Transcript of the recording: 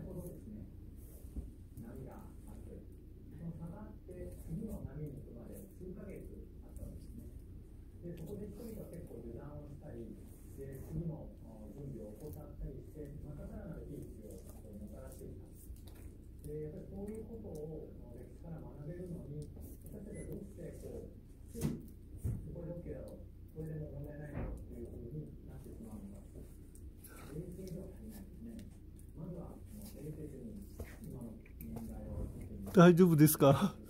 3回ほどですね、波があって、その下がって、次の波に行くまで数ヶ月あったんですね。で、そこで人々は結構油断をしたり、で次の準備を怠ったりして、またさらなる悲劇をもたらしていた。で、やっぱりそういうことを大丈夫ですか？